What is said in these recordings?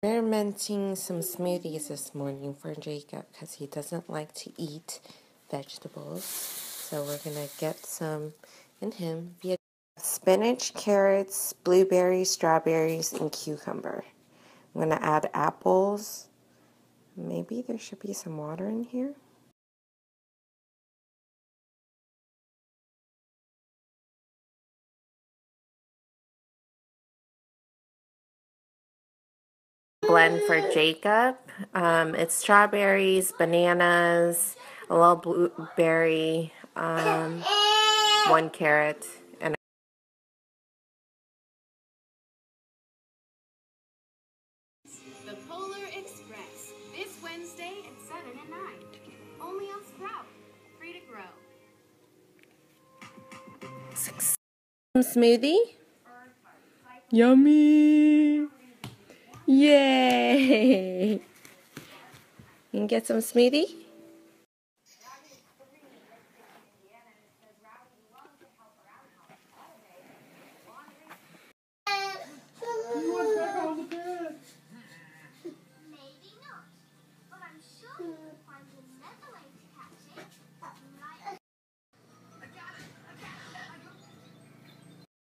Experimenting some smoothies this morning for Jacob because he doesn't like to eat vegetables. So we're gonna get some in him via spinach, carrots, blueberries, strawberries, and cucumber. I'm gonna add apples. Maybe there should be some water in here. Blend for Jacob. Um, it's strawberries, bananas, a little blueberry, um, one carrot, and The Polar Express this Wednesday at 7 and 9. Only on Sprout. Free to grow. smoothie. Yummy. Yay! You can get some smoothie?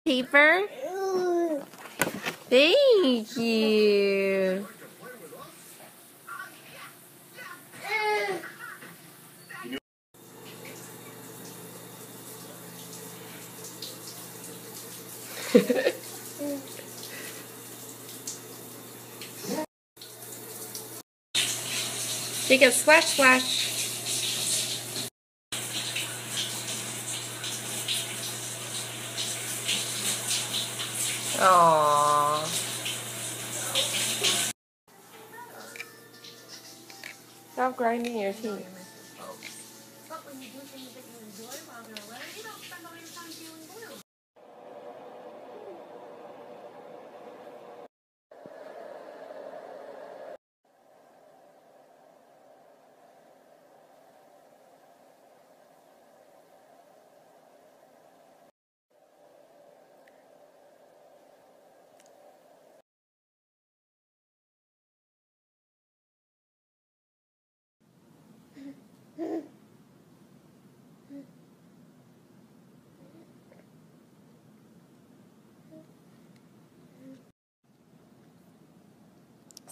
Paper? Thank you. Jacob, splash, splash. Aww. Stop grinding your teeth.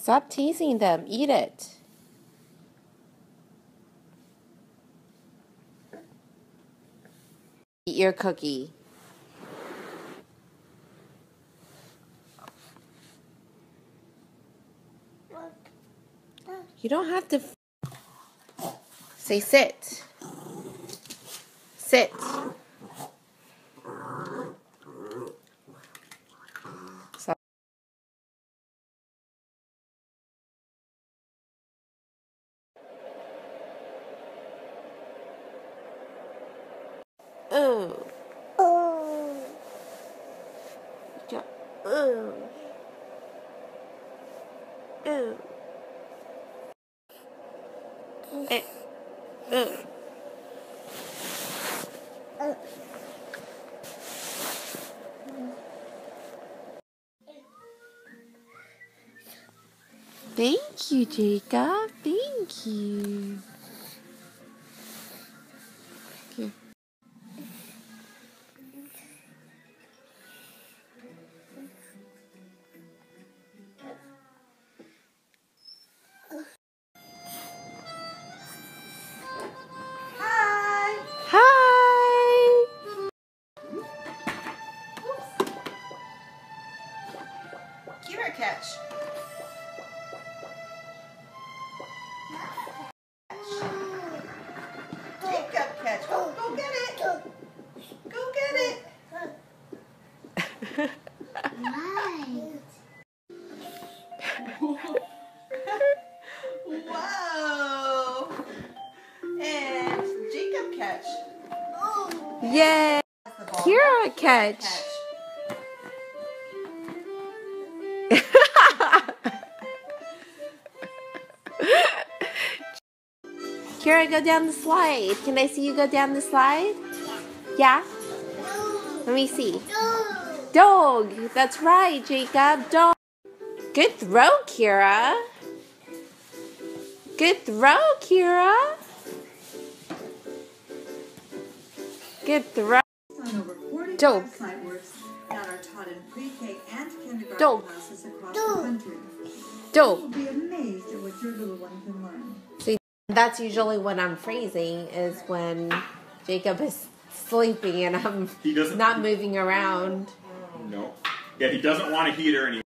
Stop teasing them. Eat it. Eat your cookie. You don't have to say sit. Sit. Oh. Oh. Oh. Oh. Eh. Oh. Thank you, Jacob. Thank you. Give catch. Jacob catch. Go, go get it. Go get it. Whoa. And Jacob catch. Yay. That's the ball. Kira catch. Catch. Kira, go down the slide. Can I see you go down the slide? Yeah? Let me see. Dog. That's right, Jacob. Dog. Good throw, Kira. Good throw, Kira. Good throw. On over 45 Dope. Sight works that are taught in kindergarten Dope. classes across the country. Dope. You'll be amazed at what your little one can learn. See, that's usually when I'm freezing is when Jacob is sleeping and I'm He doesn't- not moving around. No. Yeah, he doesn't want a heater anymore.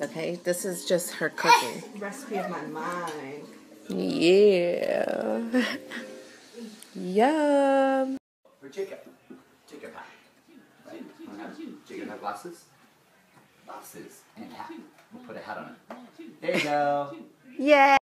Okay, this is just her cooking. Recipe of my mind. Yeah. Yum. Jacob. Jacob hat. Right? Wanna have have glasses? Glasses and hat. We'll put a hat on it. There you go. Yeah.